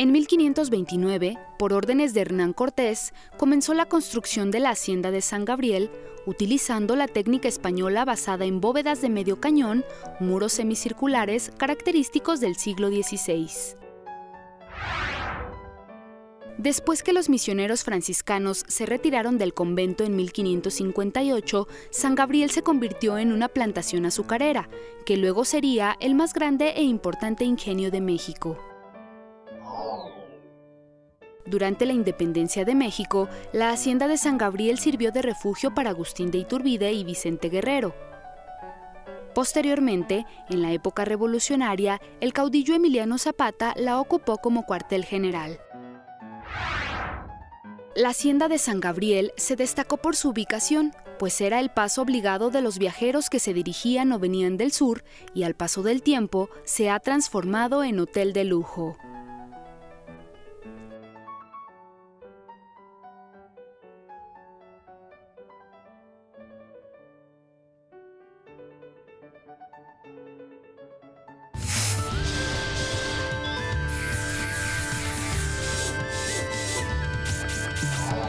En 1529, por órdenes de Hernán Cortés, comenzó la construcción de la hacienda de San Gabriel, utilizando la técnica española basada en bóvedas de medio cañón, muros semicirculares característicos del siglo XVI. Después que los misioneros franciscanos se retiraron del convento en 1558, San Gabriel se convirtió en una plantación azucarera, que luego sería el más grande e importante ingenio de México. Durante la independencia de México, la hacienda de San Gabriel sirvió de refugio para Agustín de Iturbide y Vicente Guerrero. Posteriormente, en la época revolucionaria, el caudillo Emiliano Zapata la ocupó como cuartel general. La hacienda de San Gabriel se destacó por su ubicación, pues era el paso obligado de los viajeros que se dirigían o venían del sur y al paso del tiempo se ha transformado en hotel de lujo. Thanks.